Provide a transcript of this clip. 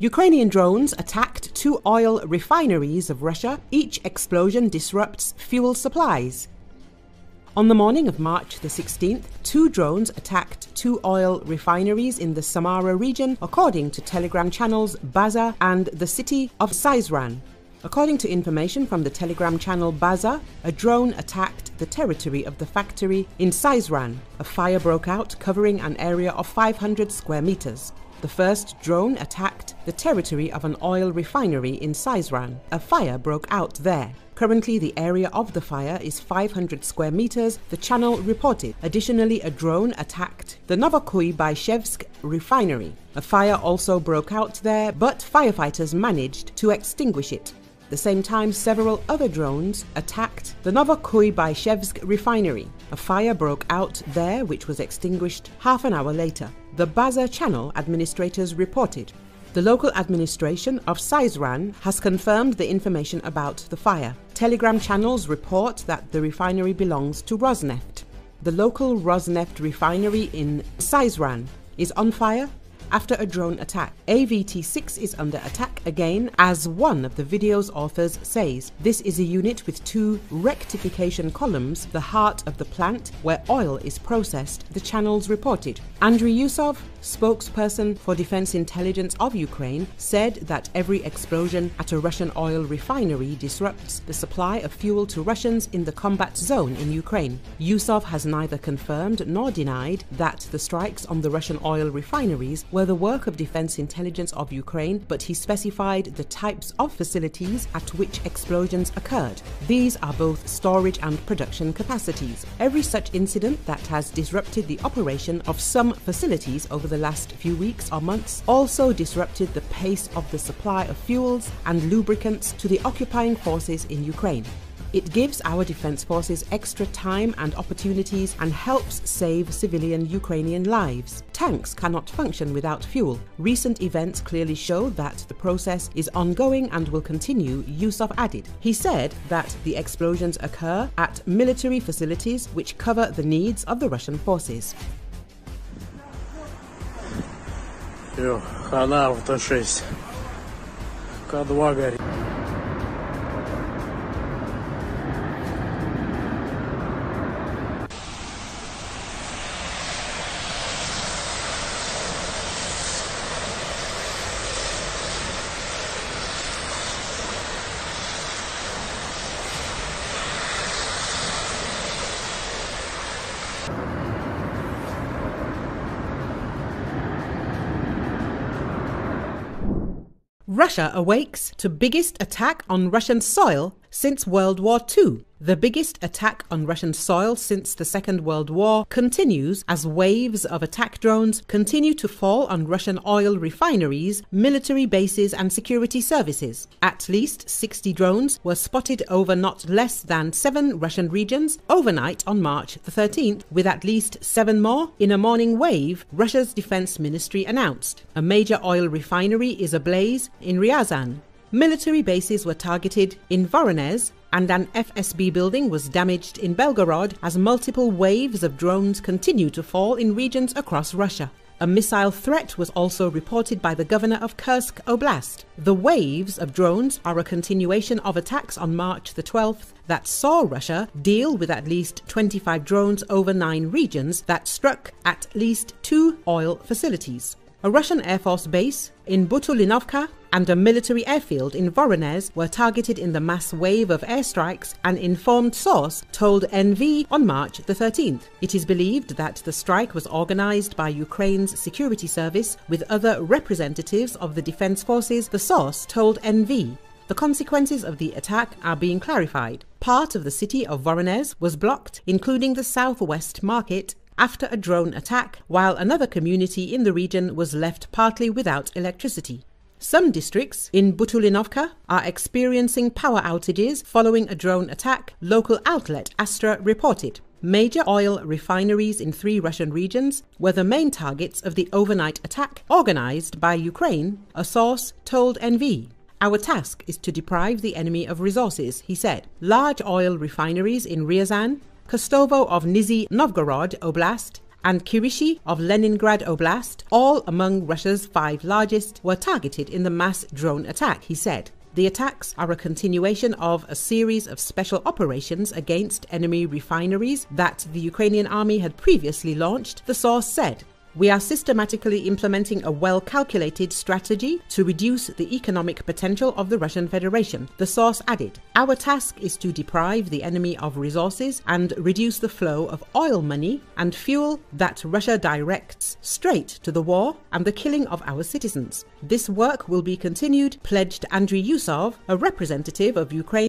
Ukrainian drones attacked two oil refineries of Russia. Each explosion disrupts fuel supplies. On the morning of March the 16th, two drones attacked two oil refineries in the Samara region, according to Telegram channels Baza and the city of Syzran. According to information from the Telegram channel Baza, a drone attacked the territory of the factory in Syzran. A fire broke out covering an area of 500 square meters. The first drone attacked the territory of an oil refinery in Syzran. A fire broke out there. Currently, the area of the fire is 500 square meters, the channel reported. Additionally, a drone attacked the Novokuybyshevsk refinery. A fire also broke out there, but firefighters managed to extinguish it. At the same time, several other drones attacked the Novokuybyshevsk refinery. A fire broke out there, which was extinguished half an hour later. The Baza Channel administrators reported. The local administration of Syzran has confirmed the information about the fire. Telegram channels report that the refinery belongs to Rosneft. The local Rosneft refinery in Syzran is on fire after a drone attack. AVT-6 is under attack again, as one of the video's authors says. This is a unit with two rectification columns, the heart of the plant where oil is processed, the channels reported. Andriy Yusov, spokesperson for Defense Intelligence of Ukraine, said that every explosion at a Russian oil refinery disrupts the supply of fuel to Russians in the combat zone in Ukraine. Yusov has neither confirmed nor denied that the strikes on the Russian oil refineries were the work of Defense Intelligence of Ukraine, but he specified the types of facilities at which explosions occurred. These are both storage and production capacities. Every such incident that has disrupted the operation of some facilities over the last few weeks or months also disrupted the pace of the supply of fuels and lubricants to the occupying forces in Ukraine. It gives our defense forces extra time and opportunities and helps save civilian Ukrainian lives. Tanks cannot function without fuel. Recent events clearly show that the process is ongoing and will continue, Yusov added. He said that the explosions occur at military facilities which cover the needs of the Russian forces. Хана авто 6. Russia awakes to biggest attack on Russian soil since World War II. The biggest attack on Russian soil since the Second World War continues as waves of attack drones continue to fall on Russian oil refineries, military bases, and security services. At least 60 drones were spotted over not less than seven Russian regions overnight on March the 13th, with at least seven more in a morning wave, Russia's defense ministry announced. A major oil refinery is ablaze in Ryazan. Military bases were targeted in Voronezh, and an FSB building was damaged in Belgorod as multiple waves of drones continue to fall in regions across Russia. A missile threat was also reported by the governor of Kursk Oblast. The waves of drones are a continuation of attacks on March the 12th that saw Russia deal with at least 25 drones over nine regions that struck at least two oil facilities. A Russian Air Force base in Buturlinovka and a military airfield in Voronezh were targeted in the mass wave of airstrikes, an informed source told NV on March the 13th. It is believed that the strike was organized by Ukraine's security service with other representatives of the defense forces, the source told NV. The consequences of the attack are being clarified. Part of the city of Voronezh was blocked, including the southwest market after a drone attack, while another community in the region was left partly without electricity. Some districts in Buturlinovka are experiencing power outages following a drone attack, local outlet Astra reported. Major oil refineries in three Russian regions were the main targets of the overnight attack organized by Ukraine, a source told NV. Our task is to deprive the enemy of resources, he said. Large oil refineries in Ryazan, Kostovo of Nizhny Novgorod Oblast, and Kirishi of Leningrad Oblast, all among Russia's five largest, were targeted in the mass drone attack, he said. The attacks are a continuation of a series of special operations against enemy refineries that the Ukrainian army had previously launched, the source said. We are systematically implementing a well calculated strategy to reduce the economic potential of the Russian Federation, the source added. Our task is to deprive the enemy of resources and reduce the flow of oil money and fuel that Russia directs straight to the war and the killing of our citizens. This work will be continued, pledged Andriy Yusov, a representative of Ukraine.